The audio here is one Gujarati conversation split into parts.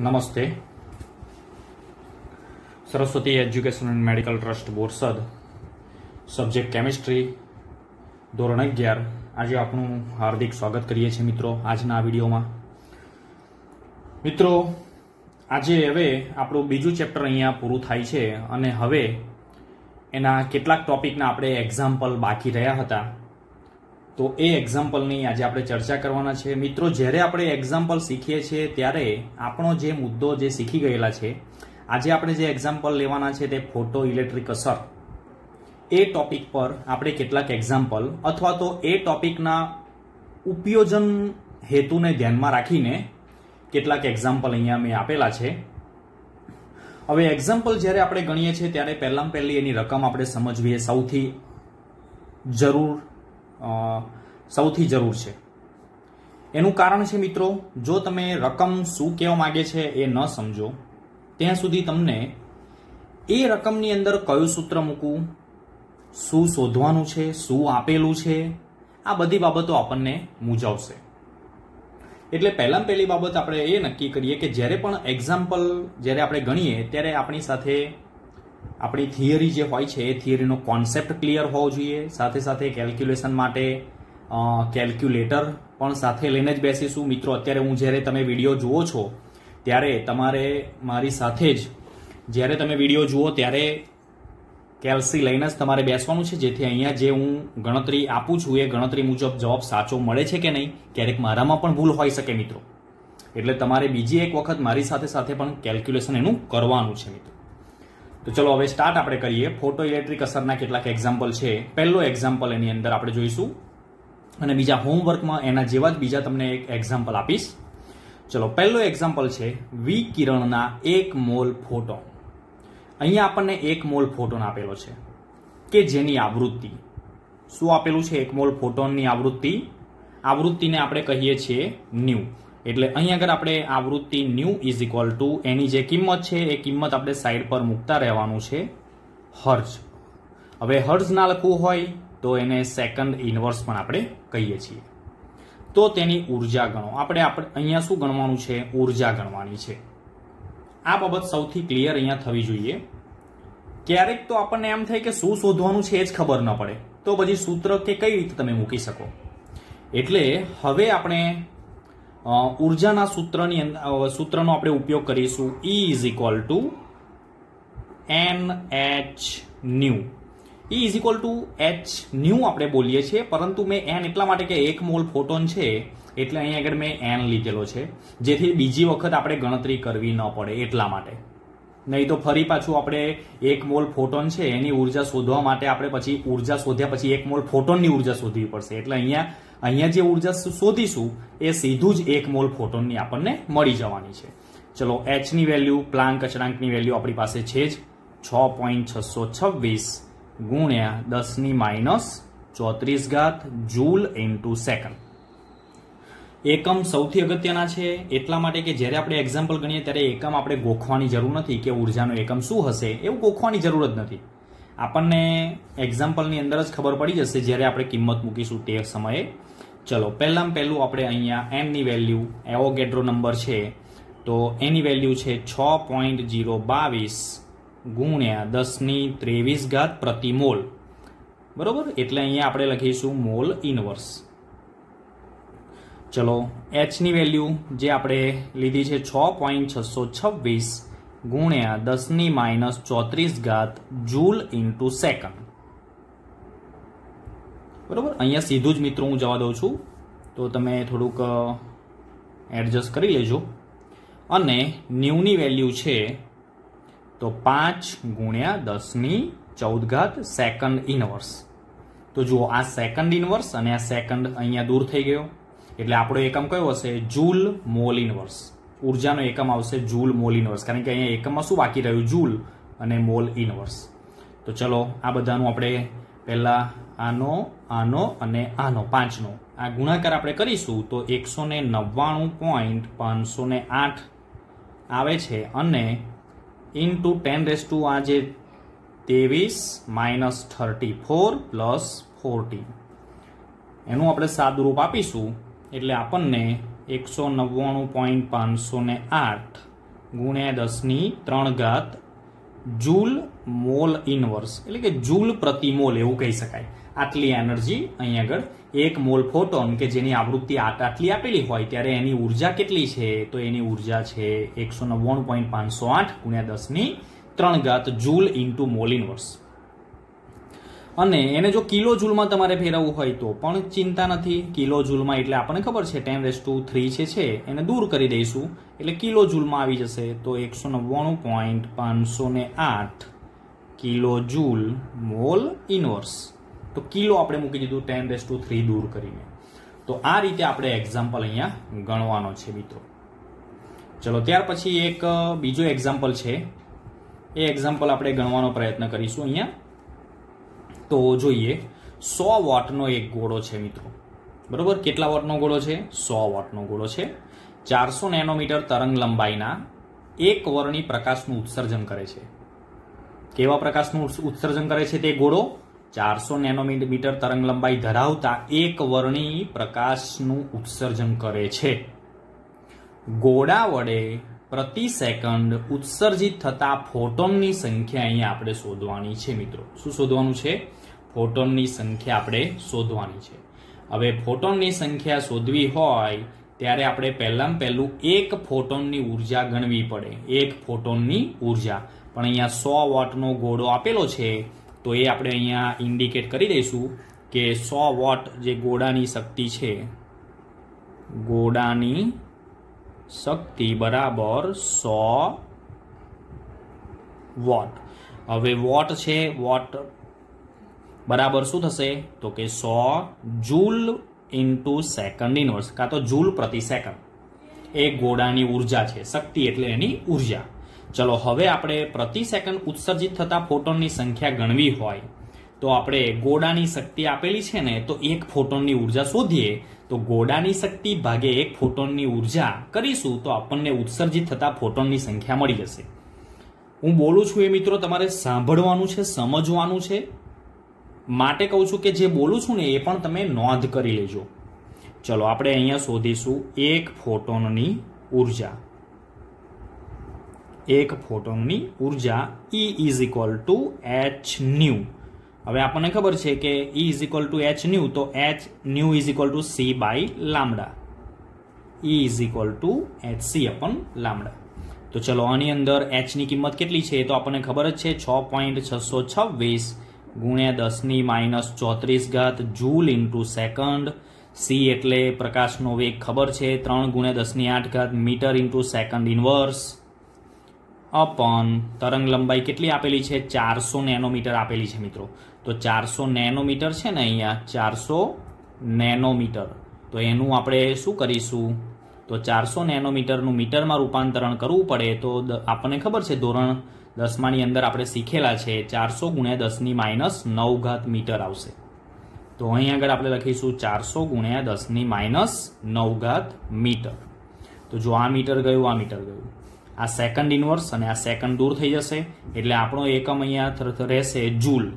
નમસ્તે Saraswati education and medical trust Borsad subject chemistry ધોરણ અગિયાર આજે આપણું હાર્દિક સ્વાગત કરીએ છીએ મિત્રો આજના આ વિડીયોમાં મિત્રો આજે હવે આપણું બીજું ચેપ્ટર અહીંયા પૂરું થાય છે અને હવે એના કેટલાક ટોપિકના આપણે એક્ઝામ્પલ બાકી રહ્યા હતા તો એ એક્ઝામ્પલની આજે આપણે ચર્ચા કરવાના છે. મિત્રો, જ્યારે આપણે એક્ઝામ્પલ શીખીએ છીએ, ત્યારે આપણો જે મુદ્દો જે શીખી ગયેલા છે, આજે આપણે જે એક્ઝામ્પલ લેવાના છે તે ફોટો ઇલેક્ટ્રિક અસર. એ ટોપિક પર આપણે કેટલાક એક્ઝામ્પલ અથવા તો એ ટોપિકના ઉપયોજન હેતુને ધ્યાનમાં રાખીને કેટલાક એક્ઝામ્પલ અહીંયા મેં આપેલા છે. હવે એક્ઝામ્પલ જ્યારે આપણે ગણીએ છીએ, ત્યારે પહેલાં પહેલી એની રકમ આપણે સમજવી એ સૌથી જરૂર સૌથી જરૂર છે. એનું કારણ છે મિત્રો, જો તમે રકમ શું કહેવા માંગે છે એ ન સમજો, ત્યાં સુધી તમને એ રકમની અંદર કયું સૂત્ર મૂકવું, શું શોધવાનું છે, શું આપેલું છે, આ બધી બાબતો આપણને મૂંઝાવશે. એટલે પહેલાં પહેલી બાબત આપણે એ નક્કી કરીએ કે જ્યારે પણ એક્ઝામ્પલ જ્યારે આપણે ગણીએ, ત્યારે આપણી સાથે આપણી થિયરી જે હોય છે, એ થિયરીનો કોન્સેપ્ટ ક્લિયર હોવો જોઈએ. સાથે સાથે કેલ્ક્યુલેશન માટે કેલ્ક્યુલેટર પણ સાથે લઈને જ બેસીશું. મિત્રો, અત્યારે હું જ્યારે તમે વીડિયો જુઓ છો, ત્યારે તમારે મારી સાથે જ, જ્યારે તમે વીડિયો જુઓ ત્યારે કેલ્સી લઈને જ તમારે બેસવાનું છે. જેથી અહીંયા જે હું ગણતરી આપું છું, એ ગણતરી મુજબ જવાબ સાચો મળે છે કે નહીં, ક્યારેક મારામાં પણ ભૂલ હોઈ શકે, મિત્રો. એટલે તમારે બીજી એક વખત મારી સાથે સાથે પણ કેલ્ક્યુલેશન એનું કરવાનું છે, મિત્રો. તો ચલો હવે સ્ટાર્ટ આપણે કરીએ. ફોટો ઇલેક્ટ્રિક અસરના કેટલાક એક્ઝામ્પલ છે. પહેલો એક્ઝામ્પલ એની અંદર આપણે જોઈશું. અને બીજા હોમવર્કમાં એના જેવા જ બીજા તમને એક એક્ઝામ્પલ આપીશ. ચલો, પહેલો એક્ઝામ્પલ છે વી કિરણના એક મોલ ફોટોન અહીંયા આપણને એક મોલ ફોટોન આપેલો છે કે જેની આવૃત્તિ. શું આપેલું છે? એક મોલ ફોટોનની આવૃત્તિ. આવૃત્તિને આપણે કહીએ છીએ ન્યૂ. એટલે અહીં આગળ આપણે આવૃત્તિ ન્યૂ ઇઝ ઇક્વલ ટુ એની જે કિંમત છે, એ કિંમત આપણે સાઈડ પર મૂકતા રહેવાનું છે હર્જ હવે હર્જ ના લખવું હોય તો એને સેકન્ડ ઇનવર્સ પણ આપણે કહીએ છીએ. તો તેની ઊર્જા ગણો. આપણે આપણે અહીંયા શું ગણવાનું છે? ઊર્જા ગણવાની છે. આ બાબત સૌથી ક્લિયર અહીંયા થવી જોઈએ. ક્યારેક તો આપણને એમ થાય કે શું શોધવાનું છે એ જ ખબર ન પડે. તો પછી સૂત્ર કે કઈ રીતે તમે મૂકી શકો? એટલે હવે આપણે ઉર્જાના સૂત્રની સૂત્રનો આપણે ઉપયોગ કરીશું. E is equal to N H nu E is equal to H nu આપણે બોલીએ છીએ, પરંતુ મેં એન એટલા માટે કે એક મોલ ફોટોન છે, એટલે અહીં આગળ મેં એન લીધેલો છે, જેથી બીજી વખત આપણે ગણતરી કરવી ન પડે એટલા માટે. નહીં તો ફરી પાછું આપણે એક મોલ ફોટોન છે, એની ઊર્જા શોધવા માટે આપણે પછી ઊર્જા શોધ્યા પછી એક મોલ ફોટોનની ઊર્જા શોધવી પડશે. એટલે અહીંયા અહીંયા જે ઊર્જા શોધીશું, એ સીધું જ એક મોલ ફોટોનની આપણને મળી જવાની છે. ચલો એચની વેલ્યુ પ્લાન્ક અચળાંકની વેલ્યુ આપણી પાસે છે જ છ પોઈન્ટ છસો છવ્વીસ ગુણ્યા દસની માઇનસ ચોત્રીસ ઘાત જૂલ ઇન્ટુ સેકન્ડ. એકમ સૌથી અગત્યના છે, એટલા માટે કે જ્યારે આપણે એક્ઝામ્પલ ગણીએ ત્યારે એકમ આપણે ગોખવાની જરૂર નથી કે ઉર્જાનો એકમ શું હશે, એવું ગોખવાની જરૂર જ નથી. આપણને એક્ઝામ્પલની અંદર જ ખબર પડી જશે જ્યારે આપણે કિંમત મૂકીશું તે સમયે. ચલો, પહેલાં પહેલું આપણે અહીંયા એમની વેલ્યુ એવોગેડ્રો નંબર છે, તો એની વેલ્યુ છે છ પોઈન્ટ જીરો બાવીસ ગુણ્યા દસની ત્રેવીસ ઘાત પ્રતિ મોલ. બરોબર? એટલે અહીંયા આપણે લખીશું મોલ ઇનવર્સ ચલો એચની વેલ્યુ જે આપણે લીધી છે છ પોઈન્ટ છસો છવ્વીસ ગુણ્યા દસની માઇનસ ચોત્રીસ ઘાત જૂલ ઇન્ટુ સેકન્ડ. બરાબર? અહીંયા સીધું જ મિત્રો હું જવા દઉં છું. તો તમે થોડુંક એડજસ્ટ કરી લેજો. અને ન્યૂની વેલ્યુ છે તો પાંચ ગુણ્યા દસની ચૌદ ઘાત સેકન્ડ ઇનવર્સ તો જુઓ, આ સેકન્ડ ઇનવર્સ અને આ સેકન્ડ અહીંયા દૂર થઈ ગયો. એટલે આપણો એકમ કયો હશે? જૂલ મોલ ઇનવર્સ ઉર્જાનો એકમ આવશે જૂલ મોલ ઇનવર્સ કારણ કે અહીંયા એકમમાં શું બાકી રહ્યું? જૂલ અને મોલ ઇનવર્સ તો ચલો, આ બધાનું આપણે પહેલા આનો આનો અને આનો, પાંચનો. આ ગુણાકાર આપણે કરીશું તો એકસો ને નવ્વાણું પોઈન્ટ પાંચસો ને આઠ આવે છે અને into ten raise to આ જે ત્રેવીસ minus thirty four plus forty એનું આપણે સાદુરૂપ આપીશું. એટલે આપણને એકસો નવ્વાણું પોઈન્ટ પાંચસો ને આઠ ગુણ્યા દસની ત્રણ ઘાત જૂલ મોલ ઇનવર્સ. એટલે કે જૂલ પ્રતિ મોલ એવું કહી શકાય. આટલી એનર્જી અહીં આગળ એક મોલ ફોટોન કે જેની આવૃત્તિ આટલી આપેલી હોય ત્યારે એની ઊર્જા કેટલી છે? તો એની ઊર્જા છે એકસો નવ્વાણું પોઈન્ટ પાંચસો આઠ ગુણ્યા દસની ત્રણ ઘાત જૂલ ઇન્ટુ મોલ ઇનવર્સ. અને એને જો કિલો જૂલમાં તમારે ફેરવવું હોય તો પણ ચિંતા નથી. કિલો જૂલમાં એટલે આપણને ખબર છે ટેન રેસ ટુ થ્રી છે છે, એને દૂર કરી દઈશું. એટલે કિલો જૂલમાં આવી જશે તો એકસો નવ્વાણું પોઈન્ટ પાંચસો ને આઠ કિલો જૂલ મોલ ઇનવર્સ તો કિલો આપણે મૂકી દીધું ટેન રેસ ટુ થ્રી દૂર કરીને. તો આ રીતે આપણે એક્ઝામ્પલ અહીંયા ગણવાનો છે મિત્રો. ચલો, ત્યાર પછી એક બીજો એક્ઝામ્પલ છે. એ એક્ઝામ્પલ આપણે ગણવાનો પ્રયત્ન કરીશું અહીંયા. તો જોઈએ, સો વોટનો એક ગોળો છે મિત્રો. બરોબર? કેટલા વોટનો ગોળો છે? સો વોટનો ગોળો છે. ચારસો નેનોમીટર તરંગ લંબાઈના એક વર્ણી પ્રકાશનું ઉત્સર્જન કરે છે. કેવા પ્રકાશનું ઉત્સર્જન કરે છે તે ગોળો? ચારસો નેનોમીટર તરંગ લંબાઈ ધરાવતા એક વર્ણી પ્રકાશનું ઉત્સર્જન કરે છે. ગોળા વડે પ્રતિ સેકન્ડ ઉત્સર્જિત થતા ફોટોનની સંખ્યા અહીંયા આપણે શોધવાની છે મિત્રો. શું શોધવાનું છે? ફોટોનની સંખ્યા આપણે શોધવાની છે. હવે ફોટોનની સંખ્યા શોધવી હોય, ત્યારે આપણે પહેલાં પહેલું એક ફોટોનની ઊર્જા ગણવી પડે. એક ફોટોનની ઊર્જા. પણ અહીંયા સો વોટનો ગોળો આપેલો છે, તો એ આપણે અહીંયા ઇન્ડિકેટ કરી દઈશું કે સો વોટ જે ગોળાની શક્તિ છે, ગોળાની શક્તિ બરાબર સો વોટ. હવે વોટ છે, વોટ બરાબર શું થશે? તો કે સો જૂલ ઇન્ટુ સેકન્ડ ઇનવર્સ કાં તો જૂલ પ્રતિ સેકન્ડ. એ ગોળાની ઊર્જા છે, શક્તિ એટલે એની ઊર્જા. ચલો, હવે આપણે પ્રતિ સેકન્ડ ઉત્સર્જિત થતા ફોટોનની સંખ્યા ગણવી હોય, તો આપણે ગોળાની શક્તિ આપેલી છે ને, તો એક ફોટોનની ઊર્જા શોધીએ, તો ગોળાની શક્તિ ભાગે એક ફોટોનની ઊર્જા કરીશું, તો આપણને ઉત્સર્જિત થતા ફોટોનની સંખ્યા મળી જશે. હું બોલું છું એ મિત્રો, તમારે સાંભળવાનું છે, સમજવાનું છે. માટે કહું છું કે જે બોલું છું ને એ પણ તમે નોંધ કરી લેજો. ચલો, આપણે અહીંયા શોધીશું એક ફોટોનની ઊર્જા. એક ફોટોનની ઊર્જા E is equal to H nu હવે આપણને ખબર છે કે E is equal to H nu તો H nu is equal to C by lambda E is equal to H C upon lambda તો ચલો, આની અંદર એચની કિંમત કેટલી છે એ તો આપણને ખબર જ છે, છ પોઈન્ટ છસો છવ્વીસ. ગુણ્યા દસની માઇનસ ચોત્રીસ ઘાત જૂલ ઇન્ટુ સેકન્ડ. સી એટલે પ્રકાશનો વેગ ખબર છે, ત્રણ ગુણ્યા દસની આઠ ઘાત મીટર ઇન્ટુ સેકન્ડ ઇનવર્સ. અપન તરંગ લંબાઈ કેટલી આપેલી છે? ચારસો નેનોમીટર આપેલી છે મિત્રો. તો ચારસો નેનોમીટર છે ને અહીંયા, ચારસો નેનોમીટર. તો એનું આપણે શું કરીશું? તો ચારસો નેનોમીટરનું મીટરમાં રૂપાંતરણ કરવું પડે તો આપણને ખબર છે ધોરણ દસમાની અંદર આપણે શીખેલા છે, ચારસો ગુણ્યા દસની માઇનસ નવ ઘાત મીટર આવશે. તો અહીં આગળ આપણે લખીશું, ચારસો ગુણ્યા દસની માઇનસ નવ ઘાત મીટર. તો જો આ મીટર ગયું, આ મીટર ગયું. આ સેકન્ડ ઇન્વર્સ અને આ સેકન્ડ દૂર થઈ જશે, એટલે આપણો એકમ અહીંયા રહેશે જૂલ.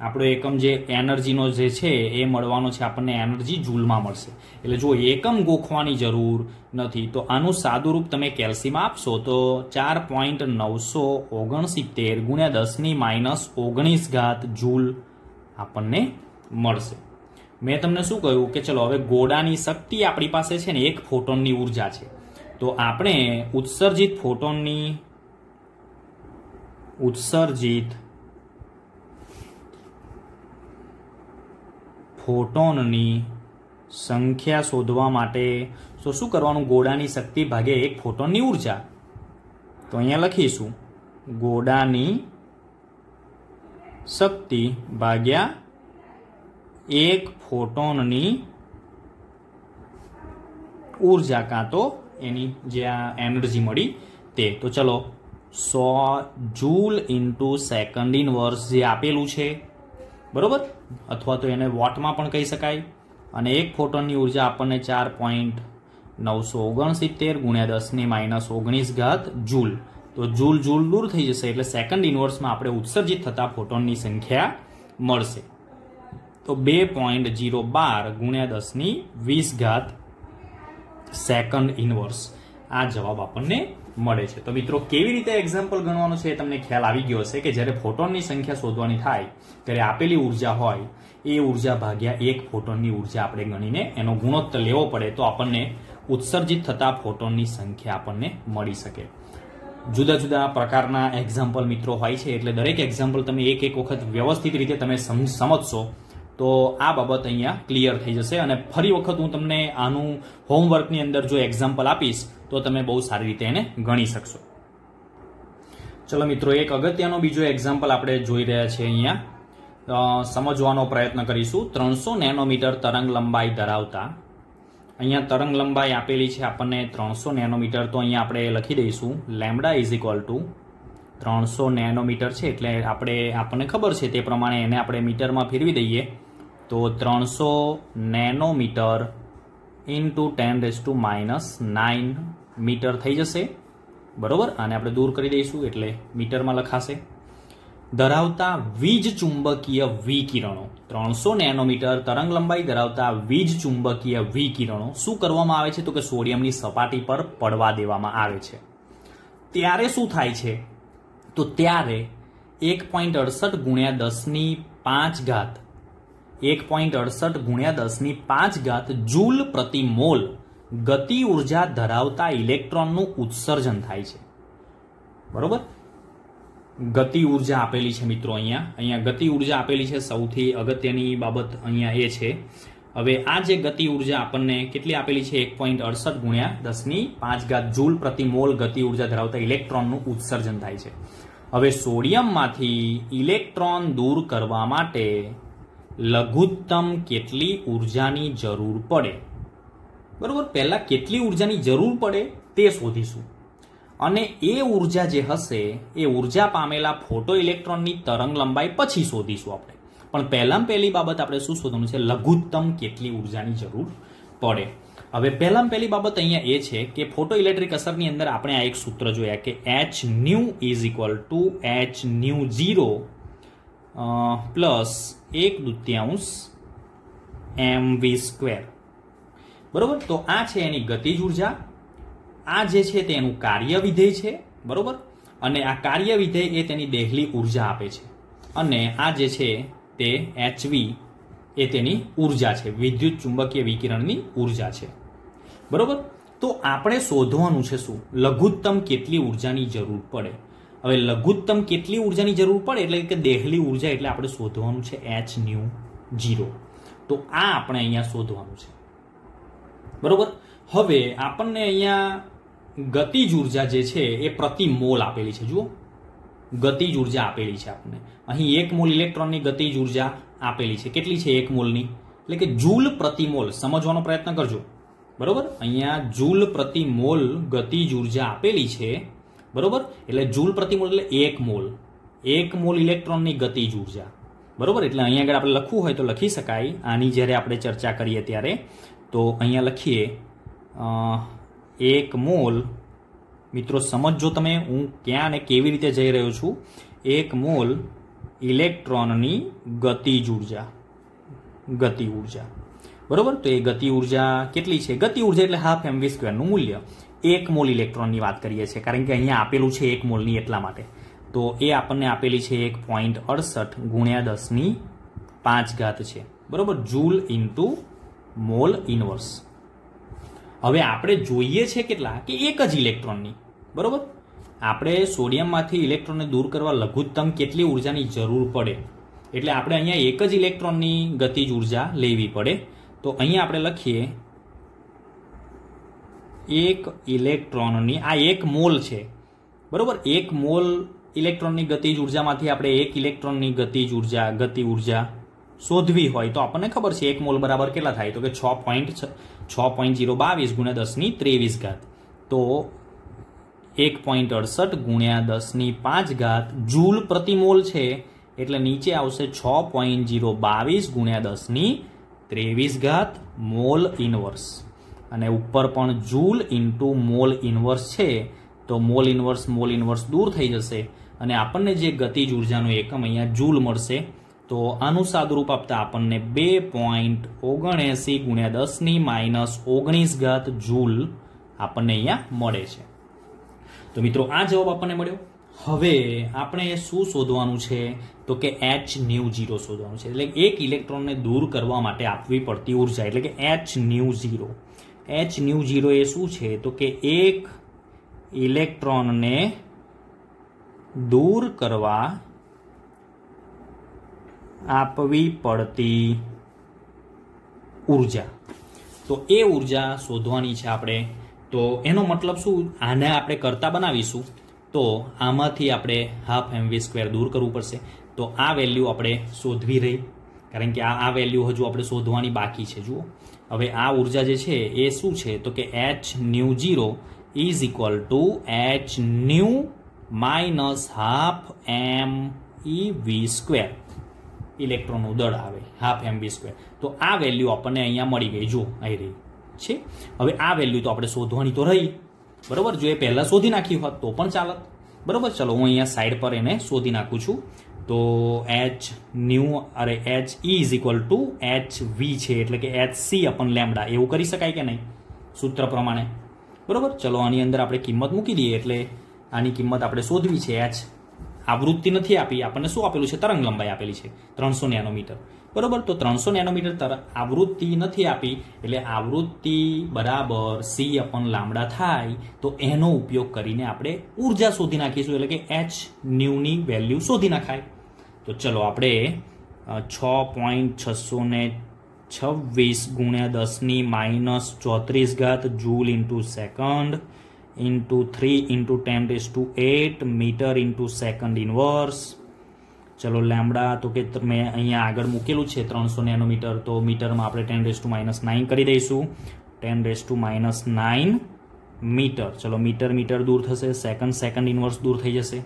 આપણો એકમ જે એનર્જીનો જે છે એ મળવાનો છે આપણને એનર્જી જૂલમાં મળશે. એટલે જો એકમ ગોખવાની જરૂર નથી. તો આનું સાદુરૂપ તમે કેલ્સીમાં આપશો તો ચાર પોઈન્ટ નવસો ઓગણસિત્તેર ગુણ્યા દસની માઇનસ ઓગણીસ ઘાત જૂલ આપણને મળશે. મેં તમને શું કહ્યું કે ચલો, હવે ગોડાની શક્તિ આપણી પાસે છે ને એક ફોટોનની ઊર્જા છે. તો આપણે ઉત્સર્જિત ફોટોનની ઉત્સર્જિત ફોટોનની સંખ્યા શોધવા માટે તો શું કરવાનું? ગોળાની શક્તિ ભાગે એક ફોટોનની ઊર્જા. તો અહીંયા લખીશું. ગોળાની શક્તિ ભાગ્યા એક ફોટોનની ઊર્જા કાં તો એની જે આ એનર્જી મળી તે. તો ચલો, સો જૂલ ઇન્ટુ સેકન્ડ ઇનવર્સ જે આપેલું છે, બરોબર? અથવા તો એને વોટમાં પણ કહી શકાય. અને એક ફોટોનની ઊર્જા આપણને ચાર પોઈન્ટ નવસો ઓગણસિત્તેર ગુણ્યા દસની માઇનસ ઓગણીસ ઘાત જૂલ. તો જૂલ જૂલ દૂર થઈ જશે એટલે સેકન્ડ ઇનવર્સમાં આપણે ઉત્સર્જિત થતા ફોટોનની સંખ્યા મળશે. તો બે પોઈન્ટ જીરો બાર ગુણ્યા દસની વીસ ઘાત સેકન્ડ ઇનવર્સ આ જવાબ આપણને મળે છે. તો મિત્રો, કેવી રીતે એક્ઝામ્પલ ગણવાનું છે એ તમને ખ્યાલ આવી ગયો હશે કે જ્યારે ફોટોનની સંખ્યા શોધવાની થાય, ત્યારે આપેલી ઊર્જા હોય, એ ઊર્જા ભાગ્યા એક ફોટોનની ઊર્જા આપણે ગણીને એનો ગુણોત્તર લેવો પડે તો આપણને ઉત્સર્જિત થતા ફોટોનની સંખ્યા આપણને મળી શકે. જુદા જુદા પ્રકારના એક્ઝામ્પલ મિત્રો હોય છે, એટલે દરેક એક્ઝામ્પલ તમે એક એક વખત વ્યવસ્થિત રીતે તમે સમજશો. તો આ બાબત અહીંયા ક્લિયર થઈ જશે અને ફરી વખત હું તમને આનું હોમવર્કની અંદર જો એક્ઝામ્પલ આપીશ, તો તમે બહુ સારી રીતે એને ગણી શકશો. ચલો મિત્રો, એક અગત્યનો બીજો એક્ઝામ્પલ આપણે જોઈ રહ્યા છીએ અહીંયા. સમજવાનો પ્રયત્ન કરીશું. ત્રણસો નેનોમીટર તરંગ લંબાઈ ધરાવતા. અહીંયા તરંગ લંબાઈ આપેલી છે આપણને ત્રણસો નેનોમીટર, તો અહીંયા આપણે લખી દઈશું, લેમડા ઇઝ ઇક્વલ ટુ ત્રણસો નેનોમીટર છે, એટલે આપણે, આપણને ખબર છે તે પ્રમાણે એને આપણે મીટરમાં ફેરવી દઈએ. તો ત્રણસો nanometre into ten raise to minus nine metre થઈ જશે. બરોબર? આને આપણે દૂર કરી દઈશું એટલે મીટરમાં લખાશે. ધરાવતા વીજ ચુંબકીય વિકિરણો. ત્રણસો નેનોમીટર તરંગ લંબાઈ ધરાવતા વીજ ચુંબકીય વિકિરણો શું કરવામાં આવે છે? તો કે સોડિયમની સપાટી પર પડવા દેવામાં આવે છે. ત્યારે શું થાય છે? તો ત્યારે એક પોઈન્ટ અડસઠ ગુણ્યા દસની પાંચ ઘાત એક પોઈન્ટ અડસઠ ગુણ્યા દસની પાંચ ઘાત જૂલ પ્રતિ મોલ ગતિ ઊર્જા ધરાવતા ઇલેક્ટ્રોનનું ઉત્સર્જન થાય છે. બરોબર? ગતિ ઊર્જા આપેલી છે મિત્રો અહીંયા. અહીંયા ગતિ ઊર્જા આપેલી છે સૌથી અગત્યની બાબત અહીંયા એ છે. હવે આ જે ગતિ ઊર્જા આપણને કેટલી આપેલી છે? એક પોઈન્ટ અડસઠ ગુણ્યા દસની પાંચ ઘાત જૂલ પ્રતિ મોલ ગતિ ઊર્જા ધરાવતા ઇલેક્ટ્રોનનું ઉત્સર્જન થાય છે. હવે સોડિયમમાંથી ઇલેક્ટ્રોન દૂર કરવા માટે લઘુત્તમ કેટલી ઉર્જાની જરૂર પડે? બરાબર, પહેલાં કેટલી ઉર્જાની જરૂર પડે તે શોધીશું. અને એ ઊર્જા જે હશે, એ ઊર્જા પામેલા ફોટો ઇલેક્ટ્રોનની તરંગ લંબાઈ પછી શોધીશું આપણે. પણ પહેલાં પહેલી બાબત આપણે શું શોધવાનું છે? લઘુત્તમ કેટલી ઉર્જાની જરૂર પડે. હવે પહેલાં પહેલી બાબત અહીંયા એ છે કે ફોટો ઇલેક્ટ્રિક અસરની અંદર આપણે આ એક સૂત્ર જોયા કે H nu is equal to H nu zero plus એક દુત્યાંશ એમ વી સ્ક્વેર બરોબર? તો આ છે એની ગતિજ ઊર્જા. આ જે છે તે એનું કાર્ય વિધેય છે. બરોબર? અને આ કાર્ય વિધેય એ તેની દેહલી ઊર્જા આપે છે. અને આ જે છે તે એચવી એ તેની ઊર્જા છે. વિદ્યુત ચુંબકીય વિકિરણની ઊર્જા છે. બરોબર? તો આપણે શોધવાનું છે શું? લઘુત્તમ કેટલી ઉર્જાની જરૂર પડે? હવે લઘુત્તમ કેટલી ઉર્જાની જરૂર પડે? એટલે કે દેહલી ઊર્જા એટલે આપણે શોધવાનું છે એચ ન્યુ જીરો તો આ આપણે અહીંયા શોધવાનું છે. બરોબર? હવે આપણને અહીંયા ગતિજ ઊર્જા જે છે એ પ્રતિ મોલ આપેલી છે. જુઓ. ગતિજ ઊર્જા આપેલી છે આપણને. અહીં એક મોલ ઇલેક્ટ્રોનની ગતિજ ઊર્જા આપેલી છે. કેટલી છે એક મોલની? એટલે કે જૂલ પ્રતિ મોલ સમજવાનો પ્રયત્ન કરજો. બરોબર? અહીંયા જૂલ પ્રતિ મોલ ગતિજ ઊર્જા આપેલી છે બરોબર? એટલે જૂલ પ્રતિ મોલ એટલે એક મોલ. એક મોલ ઇલેક્ટ્રોનની ગતિજ ઊર્જા. બરોબર? એટલે અહીંયા આગળ આપણે લખવું હોય તો લખી શકાય. આની જ્યારે આપણે ચર્ચા કરીએ ત્યારે, તો અહીંયા લખીએ એક મોલ, મિત્રો સમજો તમે, હું ક્યાં અને કેવી રીતે જઈ રહ્યો છું? એક મોલ ઇલેક્ટ્રોનની ગતિજ ઊર્જા. ગતિ ઊર્જા. બરોબર? તો એ ગતિ ઊર્જા કેટલી છે? ગતિ ઊર્જા એટલે હાફ એમવી સ્ક્વેરનું મૂલ્ય. એક મોલ ઇલેક્ટ્રોનની વાત કરીએ છીએ, કારણ કે અહીંયા આપેલું છે એક મોલની એટલા માટે. તો એ આપણને આપેલી છે એક પોઈન્ટ અડસઠ ગુણ્યા દસની પાંચ ઘાત છે. બરોબર? જૂલ ઇન્ટુ મોલ ઇનવર્સ હવે આપણે જોઈએ છે કેટલા? કે એક જ ઇલેક્ટ્રોનની. બરોબર? આપણે સોડિયમમાંથી ઇલેક્ટ્રોનને દૂર કરવા લઘુત્તમ કેટલી ઉર્જાની જરૂર પડે? એટલે આપણે અહીંયા એક જ ઇલેક્ટ્રોનની ગતિજ ઊર્જા લેવી પડે. તો અહીંયા આપણે લખીએ એક ઇલેક્ટ્રોનની, આ એક મોલ છે. બરાબર? એક મોલ ઇલેક્ટ્રોનની ગતિજ ઉર્જામાંથી આપણે એક ઇલેક્ટ્રોનની ગતિજ ઊર્જા, ગતિ ઊર્જા શોધવી હોય તો આપણને ખબર છે એક મોલ બરાબર કેટલા થાય? તો કે છ પોઈન્ટ છ પોઈન્ટ જીરો બાવીસ ગુણ્યા દસની ત્રેવીસ ઘાત. તો એક પોઈન્ટ અડસઠ ગુણ્યા દસની પાંચ ઘાત જૂલ પ્રતિમોલ છે. એટલે નીચે આવશે છ પોઈન્ટ જીરો બાવીસ ગુણ્યા દસની ત્રેવીસ ઘાત, મોલ ઇનવર્સ. અને ઉપર પણ જૂલ ઇન્ટુ મોલ ઇનવર્સ છે, તો મોલ ઇનવર્સ મોલ ઇનવર્સ દૂર થઈ જશે. અને આપણને જે ગતિજ ઉર્જાનો એકમ અહીંયા જૂલ મળશે, તો આનું સાદુરૂપ આપતા આપણને બે પોઈન્ટ ઓગણએસી ગુણ્યા દસની માઇનસ ઓગણીસ ઘાત જૂલ આપણને અહીંયા મળે છે. તો મિત્રો, આ જવાબ આપણને મળ્યો. હવે આપણે શું શોધવાનું છે? તો કે એચ ન્યૂ જીરો શોધવાનું છે. એટલે એક ઇલેક્ટ્રોનને દૂર કરવા માટે આપવી પડતી ઊર્જા, એટલે કે H nu zero. H nu zero એ શું છે? તો કે એક ઇલેક્ટ્રોનને દૂર કરવા આપવી પડતી ઊર્જા. તો એ ઊર્જા શોધવાની છે આપણે. તો એનો મતલબ શું? આને આપણે કરતા બનાવીશું. તો આમાંથી આપણે હાફ એમ વી સ્ક્વેર દૂર કરવું પડશે. તો આ વેલ્યુ આપણે શોધવી રહી. કારણ કે આ આ વેલ્યુ હજુ આપણે શોધવાની બાકી છે. જુઓ. હવે આ ઊર્જા જે છે એ શું છે? તો કે H nu zero is equal to H nu minus half M E V square ઇલેક્ટ્રોનનું દળ આવે હાફ એમ વી સ્ક્વેર તો આ વેલ્યુ આપણને અહીંયા મળી ગઈ જો અહીં રહી. છે? હવે આ વેલ્યુ તો આપણે શોધવાની તો રહી. બરોબર? જો એ પહેલાં શોધી નાખી હોત તો પણ ચાલત. બરોબર? ચલો, હું અહીંયા સાઈડ પર એને શોધી નાખું છું. તો એચ ન્યુ અરે H E is equal to H V છે, એટલે કે એચ સી અપન લેમડા એવું કરી શકાય કે નહીં? સૂત્ર પ્રમાણે. બરોબર? ચલો, આની અંદર આપણે કિંમત મૂકી દઈએ, એટલે આની કિંમત આપણે શોધવી છે એચ આવૃત્તિ નથી આપી, આપણને શું આપેલું છે? તરંગ લંબાઈ આપેલી છે, ત્રણસો નેનોમીટર. બરોબર? તો ત્રણસો નેનોમીટર આવૃત્તિ નથી આપી, એટલે આવૃત્તિ બરાબર સી અપન લાંબડા થાય, તો એનો ઉપયોગ કરીને આપણે ઊર્જા શોધી નાખીશું, એટલે કે એચ ન્યુની વેલ્યુ શોધી નાખાય. તો ચલો આપણે છ પોઈન્ટ છસો ને છવ્વીસ ગુણ્યા દસની માઇનસ ચોત્રીસ ઘાત joule into second into three into ten raise to eight metre into second inverse. ચલો લેમડા, તો કે મેં અહીંયા આગળ મૂકેલું છે ત્રણસો નેનોમીટર, તો મીટરમાં આપણે ten raise to minus nine કરી દઈશું. Ten raise to minus nine metre. ચલો મીટર મીટર દૂર થશે, સેકન્ડ સેકન્ડ ઇનવર્સ દૂર થઈ જશે.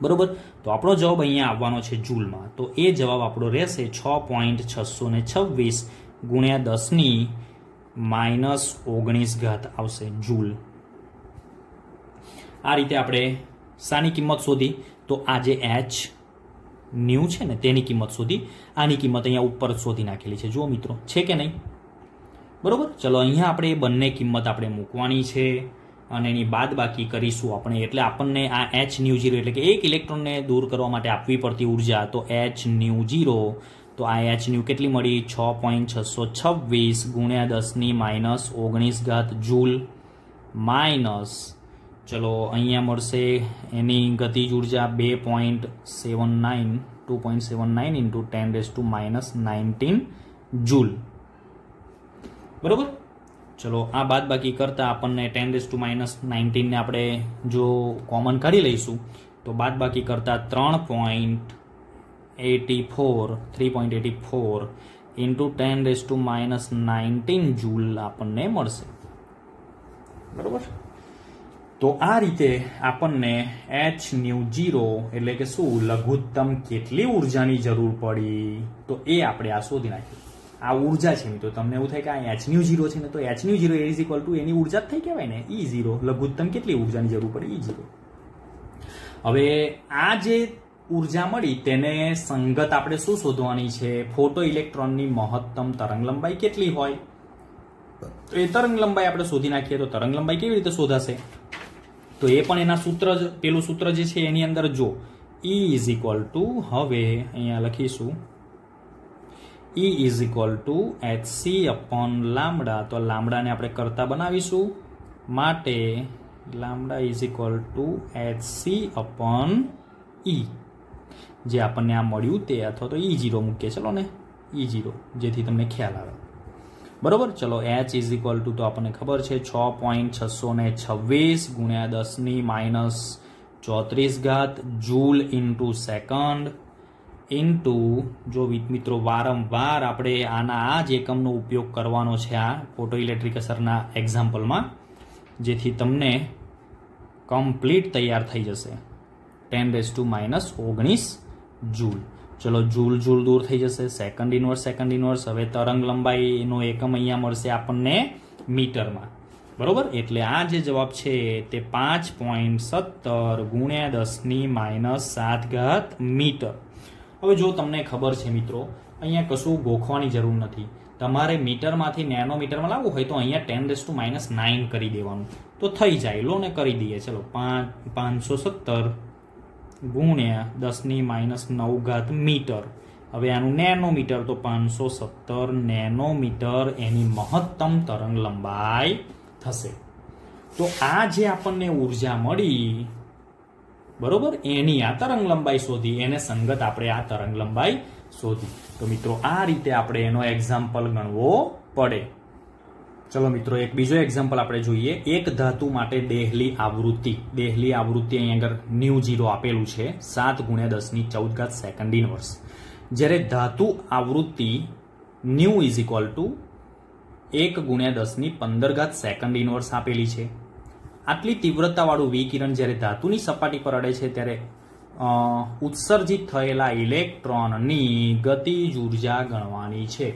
બરોબર? તો આપણો જવાબ અહીંયા આવવાનો છે જૂલમાં. તો એ જવાબ આપણો રહેશે છ પોઈન્ટ છસો ને છવ્વીસ ગુણ્યા દસની માઇનસ ઓગણીસ ઘાત આવશે જૂલ. આ રીતે આપણે શાની કિંમત શોધી. તો આ જે એચ ન્યૂ છે ને, તેની કિંમત શોધી. આની કિંમત અહીંયા ઉપર શોધી નાખેલી છે. જુઓ મિત્રો, છે કે નહીં? બરોબર? ચલો, અહીંયા આપણે બંને કિંમત આપણે મૂકવાની છે. અને એની બાદ બાકી કરીશું આપણે. એટલે આપણને આ એચ ન્યૂ જીરો એટલે કે એક ઇલેક્ટ્રોનને દૂર કરવા માટે આપવી પડતી ઊર્જા. તો એચ ન્યૂ જીરો તો આ એચ ન્યૂ કેટલી મળી? છ પોઈન્ટ છસો છવ્વીસ ગુણ્યા દસની માઇનસ ઓગણીસ ઘાત જૂલ માઇનસ, ચલો અહીંયા મળશે એની ગતિજ ઊર્જા બે point seven nine, two point seven nine into ten raise to minus nineteen joule. બરોબર? ચલો, આ બાદ બાકી કરતાં આપણને ટેન રેસ ટુ માઇનસ નાઇન્ટીનને આપણે જો કોમન કરી લઈશું, તો બાદ બાકી કરતાં ત્રણ point eighty four three point eighty four into ten raise to minus nineteen joule આપણને મળશે. બરાબર? તો આ રીતે આપણને એચ ન્યૂ જીરો એટલે કે શું? લઘુત્તમ કેટલી ઉર્જાની જરૂર પડી? તો એ આપણે આ શોધી નાખ્યું. આ ઊર્જા છે મિત્રો, તમને એવું થાય કે આ એચ ન્યુ જીરો છે ને તો H nu zero is equal to એની ઊર્જા જ થઈ કહેવાય ને? ઈ ઝીરો લઘુત્તમ કેટલી ઉર્જાની જરૂર પડે? ઈ ઝીરો હવે આ જે ઊર્જા મળી તેને સંગત આપણે શું શોધવાની છે? ફોટો ઇલેક્ટ્રોનની મહત્તમ તરંગ લંબાઈ કેટલી હોય? તો એ તરંગ લંબાઈ આપણે શોધી નાખીએ તો તરંગ લંબાઈ કેવી રીતે શોધાશે? તો એ પણ એના સૂત્ર જ, પેલું સૂત્ર જે છે એની અંદર જો ઈ ઇઝ ઇક્વલ ટુ હવે અહીંયા લખીશું. E is equal to H C upon lambda તો લામડાને આપણે કરતા બનાવીશું. માટે lambda is equal to H C upon E જે આપણને આ મળ્યું તે અથવા તો ઈ જીરો મૂકીએ. ચલો ને. ઈ જીરો જેથી તમને ખ્યાલ આવે. બરોબર? ચલો એચ ઇઝ ઇક્વલ ટુ તો આપણને ખબર છે છ પોઈન્ટ છસો ને છવ્વીસ ગુણ્યા દસની માઇનસ ચોત્રીસ ઘાત જૂલ ઇન્ટુ સેકન્ડ ઇન્ટુ જો મિત્રો વારંવાર આપણે આના આ જ એકમનો ઉપયોગ કરવાનો છે, આ ફોટો ઇલેક્ટ્રિક અસરના એક્ઝામ્પલમાં જેથી તમને કમ્પ્લીટ તૈયાર થઈ જશે. ટેન રેસ ટુ માઇનસ ઓગણીસ જૂલ ચલો જૂલ જૂલ દૂર થઈ જશે. સેકન્ડ ઇનવર્સ સેકન્ડ ઇનવર્સ હવે તરંગ લંબાઈનો એકમ અહીંયા મળશે આપણને મીટરમાં. બરોબર? એટલે આ જે જવાબ છે તે પાંચ પોઈન્ટ સત્તર ગુણ્યા દસની માઇનસ સાત ઘાત મીટર. હવે જો તમને ખબર છે મિત્રો, અહીંયા કશું ગોખવાની જરૂર નથી. તમારે મીટરમાંથી નેનોમીટરમાં લાવવું હોય તો અહીંયા ten raise to minus nine કરી દેવાનું. તો થઈ જાય. લો ને કરી દઈએ. ચલો, પાંચ, પાંચસો સત્તર ગુણ્યા દસની માઇનસ નવ ઘાત મીટર. હવે આનું નેનોમીટર તો પાંચસો સત્તર નેનોમીટર એની મહત્તમ તરંગ લંબાઈ થશે. તો આ જે આપણને ઊર્જા મળી બરોબર? એની આ તરંગ લંબાઈ શોધી, એને સંગત આપણે આ તરંગ લંબાઈ શોધી. તો મિત્રો, આ રીતે આપણે એનો એક્ઝામ્પલ ગણવો પડે. ચલો મિત્રો, એક બીજો એક્ઝામ્પલ આપણે જોઈએ. એક ધાતુ માટે દેહલી આવૃત્તિ. દેહલી આવૃત્તિ અહીં આગળ ન્યૂ જીરો આપેલું છે. સાત ગુણ્યા દસની ચૌદ ઘાત સેકન્ડ ઇનવર્સ જ્યારે ધાતુ આવૃત્તિ ન્યૂ ઇઝ ઇક્વલ ટુ એક ગુણ્યા દસની પંદર ઘાત સેકન્ડ ઇનવર્સ આપેલી છે. આટલી તીવ્રતાવાળું વિકિરણ જ્યારે ધાતુની સપાટી પર અડે છે ત્યારે ઉત્સર્જિત થયેલા ઇલેક્ટ્રોનની ગતિજ ઊર્જા ગણવાની છે.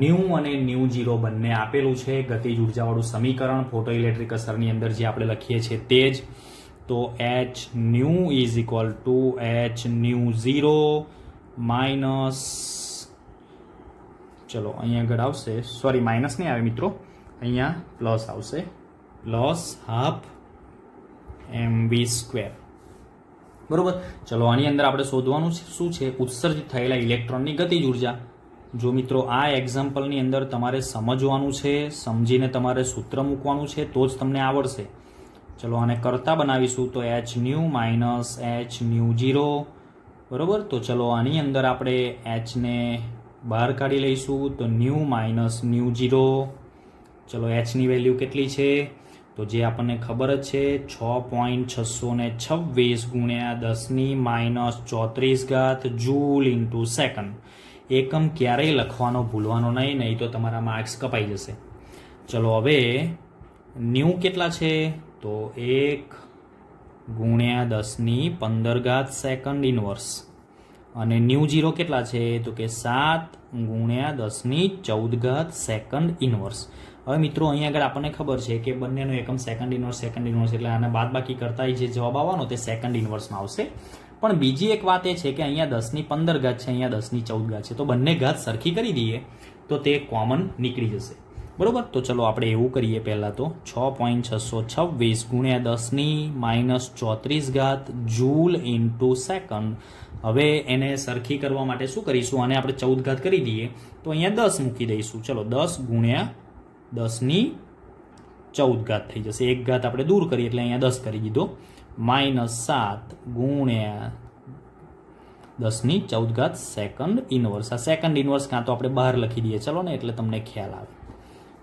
ન્યૂ અને ન્યૂ જીરો બંને આપેલું છે. ગતિજ ઉર્જાવાળું સમીકરણ ફોટો ઇલેક્ટ્રિક અસરની અંદર જે આપણે લખીએ છીએ તે જ. તો H nu is equal to H nu zero minus, ચલો અહીંયા આગળ આવશે. સોરી માઇનસ નહીં આવે મિત્રો. અહીંયા પ્લસ આવશે. Plus half M V square. બરોબર? ચલો, આની અંદર આપણે શોધવાનું શું છે? ઉત્સર્જિત થયેલા ઇલેક્ટ્રોનની ગતિજ ઊર્જા. જો મિત્રો, આ એક્ઝામ્પલની અંદર તમારે સમજવાનું છે, સમજીને તમારે સૂત્ર મૂકવાનું છે, તો જ તમને આવડશે. ચલો, આને કરતા બનાવીશું તો H nu minus H nu zero બરોબર? તો ચલો, આની અંદર આપણે એચને બહાર કાઢી લઈશું તો ન્યૂ માઇનસ ન્યૂ જીરો ચલો, એચની વેલ્યુ કેટલી છે? તો જે આપણને ખબર જ છે, છ પોઈન્ટ છસો ને છવ્વીસ ગુણ્યા દસની માઇનસ ચોત્રીસ ઘાત જૂલ ઇન્ટુ સેકન્ડ. એકમ ક્યારેય લખવાનો, ભૂલવાનો નહીં નહીં તો તમારા માર્ક્સ કપાઈ જશે. ચલો હવે ન્યૂ કેટલા છે? તો એક ગુણ્યા દસની પંદર ઘાત સેકન્ડ ઇનવર્સ. અને ન્યૂ જીરો કેટલા છે? તો કે સાત ગુણ્યા દસની ચૌદ ઘાત સેકન્ડ ઇનવર્સ. હવે મિત્રો અહીંયા આગળ આપણને ખબર છે કે બંનેનો એકમ સેકન્ડ ઇન્વર્સ સેકન્ડ ઇનવર્સ એટલે આને બાદ બાકી કરતા જે જવાબ આવવાનો તે સેકન્ડ ઇન્વર્સમાં આવશે. પણ બીજી એક વાત એ છે કે અહીંયા દસની પંદર ઘાત છે, અહીંયા દસની ચૌદ ઘાત છે. તો બંને ઘાત સરખી કરી દઈએ તો તે કોમન નીકળી જશે. બરોબર? તો ચલો આપણે એવું કરીએ પહેલાં તો. છ પોઈન્ટ છસો છવ્વીસ ગુણ્યા દસની માઇનસ ચોત્રીસ ઘાત જૂલ ઇન્ટુ સેકન્ડ. હવે એને સરખી કરવા માટે શું કરીશું? આને આપણે ચૌદ ઘાત કરી દઈએ. તો અહીંયા દસ મૂકી દઈશું. ચલો દસ ગુણ્યા દસની ચૌદ ઘાત થઈ જશે. એક ઘાત આપણે દૂર કરીએ એટલે અહીંયા દસ કરી દીધો. માઇનસ સાત ગુણ્યા દસની ચૌદ ઘાત સેકન્ડ ઇનવર્સ આ સેકન્ડ ઇનવર્સ કાં તો આપણે બહાર લખી દઈએ. ચલો ને, એટલે તમને ખ્યાલ આવે.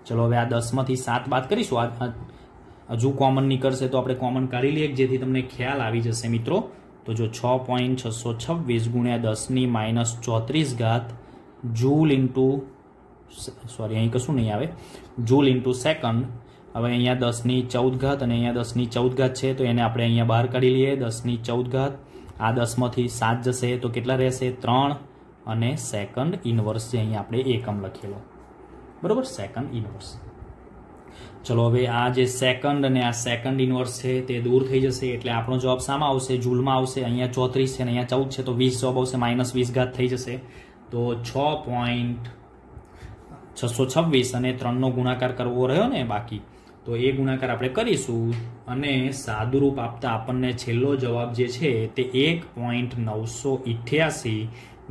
ચલો, હવે આ દસમાંથી સાત બાદ કરીશું. આ હજુ કોમન નીકળશે તો આપણે કોમન કાઢી લઈએ જેથી તમને ખ્યાલ આવી જશે મિત્રો. તો જો છ પોઈન્ટ છસો છવ્વીસ ગુણ્યા દસની માઇનસ ચોત્રીસ ઘાત જૂલ ઇન્ટુ સોરી અહીં કશું નહીં આવે. Joule into second. હવે અહીંયા દસની ચૌદ ઘાત અને અહીંયા દસની ચૌદ ઘાત છે, તો એને આપણે અહીંયા બહાર કાઢી લઈએ. દસની ચૌદ ઘાત. આ દસમાંથી સાત જશે, તો કેટલા રહેશે? ત્રણ. અને સેકન્ડ ઇનવર્સ છે અહીંયા આપણે એકમ લખેલો. બરોબર? Second inverse. ચલો હવે આ જે સેકન્ડ અને આ સેકન્ડ ઇનવર્સ છે, તે દૂર થઈ જશે, એટલે આપણો જવાબ શામાં આવશે? જૂલમાં આવશે. અહીંયા ચોત્રીસ છે અને અહીંયા ચૌદ છે, તો વીસ જવાબ આવશે. માઇનસ વીસ ઘાત થઈ જશે. તો છ પોઈન્ટ છસો છવ્વીસ અને ત્રણનો ગુણાકાર કરવો રહ્યો ને બાકી, તો એ ગુણાકાર આપણે કરીશું અને સાદુરૂપ આપતા આપણને છેલ્લો જવાબ જે છે તે એક પોઈન્ટ નવસો ઇઠ્યાસી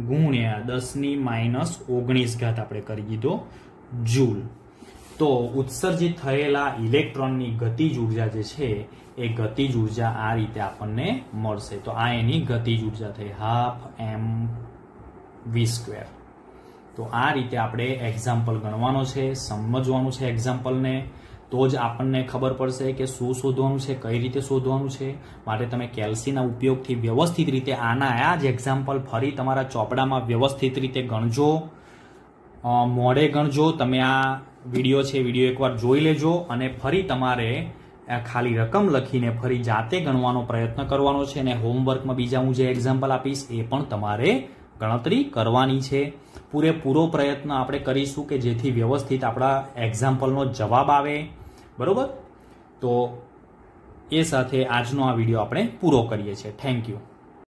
ગુણ્યા દસની માઇનસ ઓગણીસ ઘાત આપણે કરી દીધો જૂલ. તો ઉત્સર્જિત થયેલા ઇલેક્ટ્રોનની ગતિજ ઊર્જા જે છે એ ગતિજ ઊર્જા આ રીતે આપણને મળશે. તો આ એની ગતિજ ઊર્જા થઈ, હાફ એમ વી સ્ક્વેર. તો આ રીતે આપણે એક્ઝામ્પલ ગણવાનો છે, સમજવાનું છે એક્ઝામ્પલને તો જ આપણને ખબર પડશે કે શું શોધવાનું છે, કઈ રીતે શોધવાનું છે. માટે તમે કેલ્સીના ઉપયોગથી વ્યવસ્થિત રીતે આના આ જ એક્ઝામ્પલ ફરી તમારા ચોપડામાં વ્યવસ્થિત રીતે ગણજો. મોડે ગણજો. તમે આ વીડિયો છે, વીડિયો એકવાર જોઈ લેજો અને ફરી તમારે ખાલી રકમ લખીને ફરી જાતે ગણવાનો પ્રયત્ન કરવાનો છે અને હોમવર્કમાં બીજા હું જે એક્ઝામ્પલ આપીશ એ પણ તમારે ગણતરી કરવાની છે. પૂરેપૂરો પ્રયત્ન આપણે કરીશું કે જેથી વ્યવસ્થિત આપણા એક્ઝામ્પલનો જવાબ આવે. બરાબર? તો એ સાથે આજનો આ વીડિયો આપણે પૂરો કરીએ છીએ. Thank you